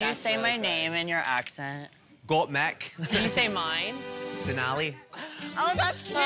You say my name in your accent. Gold Mac. Can you say mine? Denali. Oh, that's cute.